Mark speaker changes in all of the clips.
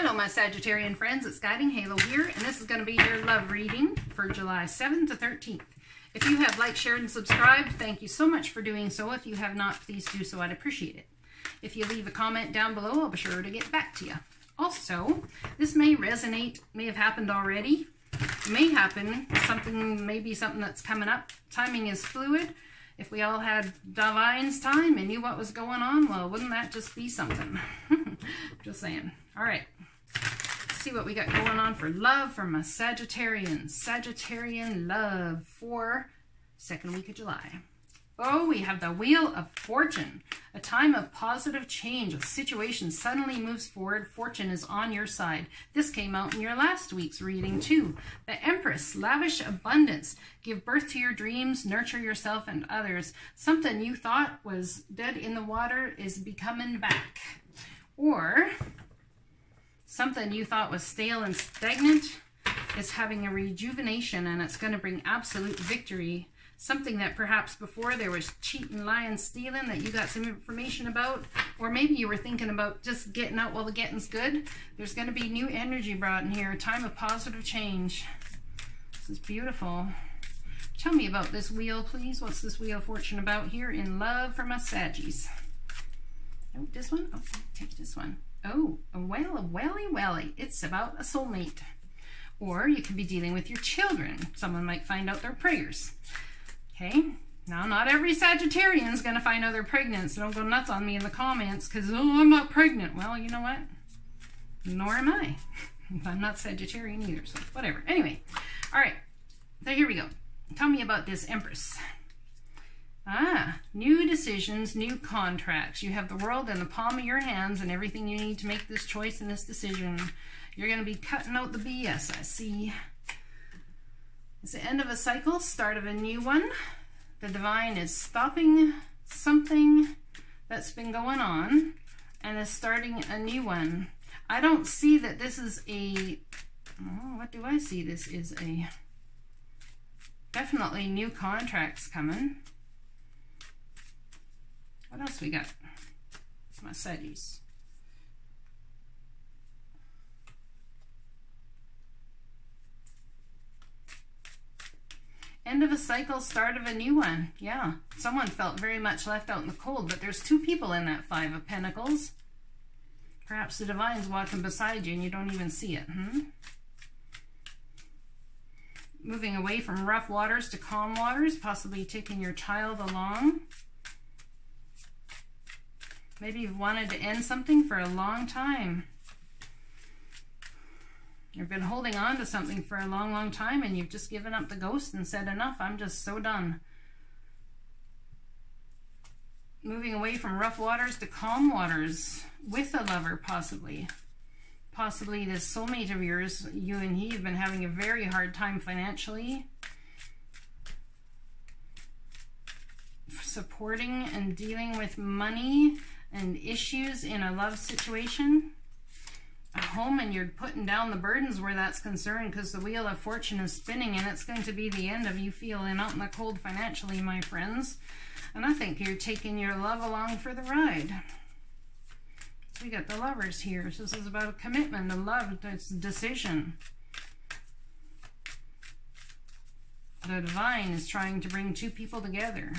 Speaker 1: Hello, my Sagittarian friends. It's Guiding Halo here, and this is going to be your love reading for July 7th to 13th. If you have liked, shared, and subscribed, thank you so much for doing so. If you have not, please do so. I'd appreciate it. If you leave a comment down below, I'll be sure to get back to you. Also, this may resonate, may have happened already, may happen, something, maybe something that's coming up. Timing is fluid. If we all had Divine's time and knew what was going on, well, wouldn't that just be something? just saying. All right. See what we got going on for love from a Sagittarian. Sagittarian love for second week of July. Oh, we have the Wheel of Fortune, a time of positive change. A situation suddenly moves forward. Fortune is on your side. This came out in your last week's reading, too. The Empress, lavish abundance. Give birth to your dreams, nurture yourself and others. Something you thought was dead in the water is becoming back. Or something you thought was stale and stagnant is having a rejuvenation and it's going to bring absolute victory something that perhaps before there was cheating, lying, stealing that you got some information about, or maybe you were thinking about just getting out while the getting's good. There's going to be new energy brought in here, a time of positive change. This is beautiful. Tell me about this wheel, please. What's this wheel of fortune about here in love for my Saggies? Oh, this one? Oh, take this one. Oh, a whale of welly welly. It's about a soulmate. Or you could be dealing with your children. Someone might find out their prayers. Okay, now not every Sagittarian is going to find out they're pregnant, so don't go nuts on me in the comments because, oh, I'm not pregnant. Well, you know what? Nor am I. I'm not Sagittarian either, so whatever. Anyway, all right, so here we go. Tell me about this Empress. Ah, new decisions, new contracts. You have the world in the palm of your hands and everything you need to make this choice and this decision. You're going to be cutting out the BS, I see. It's the end of a cycle, start of a new one. The divine is stopping something that's been going on and is starting a new one. I don't see that this is a, oh, what do I see? This is a, definitely new contracts coming. What else we got? My setties. End of a cycle, start of a new one. Yeah, someone felt very much left out in the cold, but there's two people in that Five of Pentacles. Perhaps the Divine's walking beside you and you don't even see it, hmm? Moving away from rough waters to calm waters, possibly taking your child along. Maybe you've wanted to end something for a long time. You've been holding on to something for a long, long time and you've just given up the ghost and said, enough, I'm just so done. Moving away from rough waters to calm waters with a lover, possibly. Possibly this soulmate of yours, you and he have been having a very hard time financially. Supporting and dealing with money and issues in a love situation a home and you're putting down the burdens where that's concerned because the wheel of fortune is spinning and it's going to be the end of you feeling out in the cold financially, my friends. And I think you're taking your love along for the ride. So we got the lovers here. So this is about a commitment, a love, it's a decision. The divine is trying to bring two people together.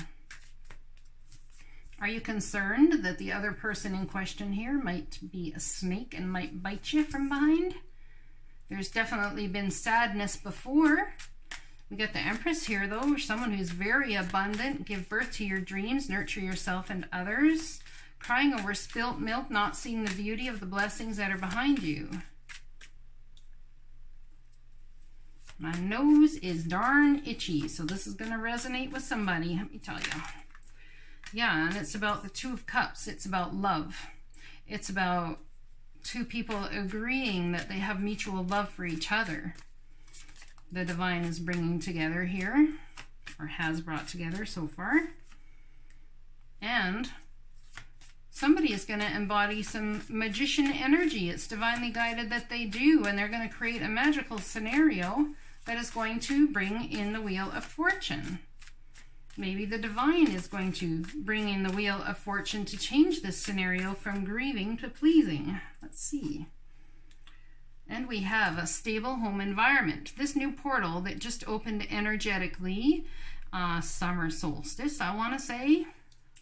Speaker 1: Are you concerned that the other person in question here might be a snake and might bite you from behind? There's definitely been sadness before. We got the Empress here, though, someone who's very abundant. Give birth to your dreams, nurture yourself and others. Crying over spilt milk, not seeing the beauty of the blessings that are behind you. My nose is darn itchy, so this is going to resonate with somebody, let me tell you. Yeah, and it's about the Two of Cups. It's about love. It's about two people agreeing that they have mutual love for each other. The Divine is bringing together here, or has brought together so far. And somebody is going to embody some magician energy. It's divinely guided that they do, and they're going to create a magical scenario that is going to bring in the Wheel of Fortune. Maybe the divine is going to bring in the wheel of fortune to change this scenario from grieving to pleasing. Let's see. And we have a stable home environment. This new portal that just opened energetically, uh, summer solstice, I want to say,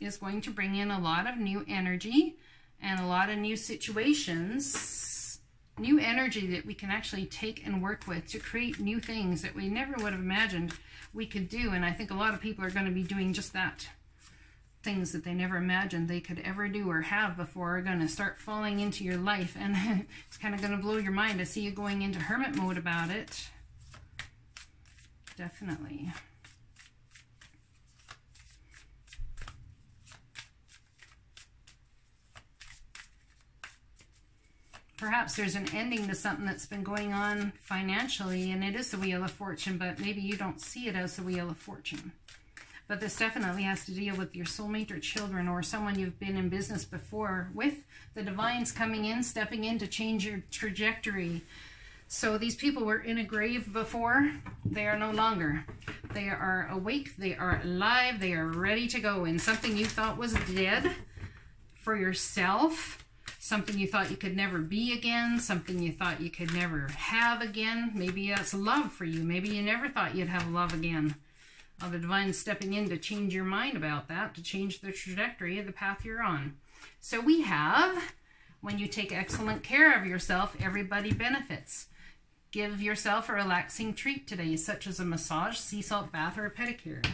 Speaker 1: is going to bring in a lot of new energy and a lot of new situations, new energy that we can actually take and work with to create new things that we never would have imagined we could do. And I think a lot of people are going to be doing just that things that they never imagined they could ever do or have before are going to start falling into your life. And it's kind of going to blow your mind to see you going into hermit mode about it. Definitely. Perhaps there's an ending to something that's been going on financially, and it is the Wheel of Fortune, but maybe you don't see it as the Wheel of Fortune. But this definitely has to deal with your soulmate or children or someone you've been in business before with. The divine's coming in, stepping in to change your trajectory. So these people were in a grave before. They are no longer. They are awake. They are alive. They are ready to go. And something you thought was dead for yourself, something you thought you could never be again, something you thought you could never have again. Maybe that's love for you. Maybe you never thought you'd have love again of the divine stepping in to change your mind about that, to change the trajectory of the path you're on. So we have, when you take excellent care of yourself, everybody benefits. Give yourself a relaxing treat today, such as a massage, sea salt bath, or a pedicure.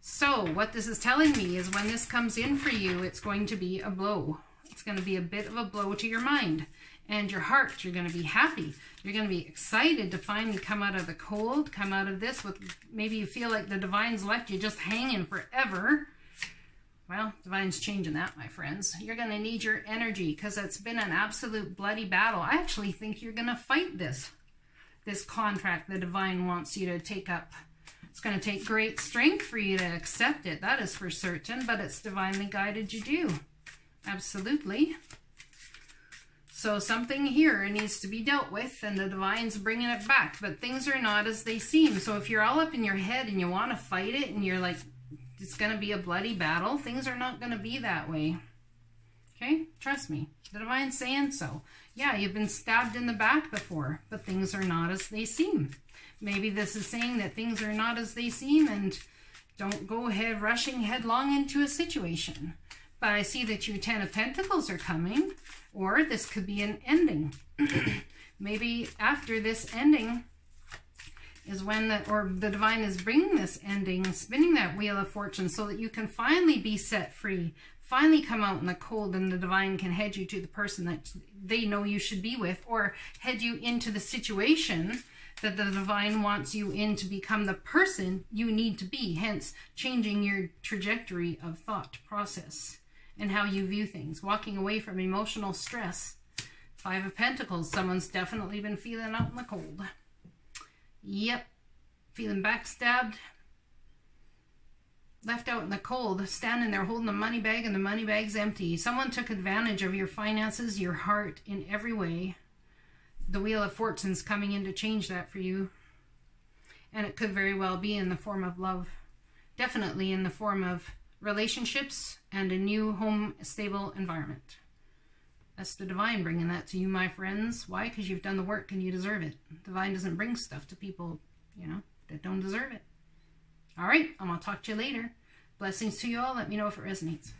Speaker 1: So what this is telling me is when this comes in for you, it's going to be a blow. It's going to be a bit of a blow to your mind and your heart. You're going to be happy. You're going to be excited to finally come out of the cold, come out of this with maybe you feel like the divine's left you just hanging forever. Well, divine's changing that, my friends. You're going to need your energy because it's been an absolute bloody battle. I actually think you're going to fight this, this contract the divine wants you to take up. It's going to take great strength for you to accept it. That is for certain, but it's divinely guided you do. Absolutely. So something here needs to be dealt with and the divine's bringing it back, but things are not as they seem. So if you're all up in your head and you want to fight it and you're like, it's going to be a bloody battle, things are not going to be that way. Okay? Trust me. The divine's saying so. Yeah, you've been stabbed in the back before, but things are not as they seem. Maybe this is saying that things are not as they seem and don't go ahead rushing headlong into a situation. But I see that your Ten of Pentacles are coming. Or this could be an ending. Maybe after this ending is when the, or the divine is bringing this ending, spinning that wheel of fortune so that you can finally be set free, finally come out in the cold and the divine can head you to the person that they know you should be with or head you into the situation that the divine wants you in to become the person you need to be, hence changing your trajectory of thought process and how you view things, walking away from emotional stress. Five of Pentacles, someone's definitely been feeling out in the cold. Yep, feeling backstabbed, left out in the cold, standing there holding the money bag and the money bag's empty. Someone took advantage of your finances, your heart in every way. The Wheel of Fortune's coming in to change that for you. And it could very well be in the form of love. Definitely in the form of relationships, and a new home stable environment. That's the divine bringing that to you, my friends. Why? Because you've done the work and you deserve it. Divine doesn't bring stuff to people, you know, that don't deserve it. All right, I'm going to talk to you later. Blessings to you all. Let me know if it resonates.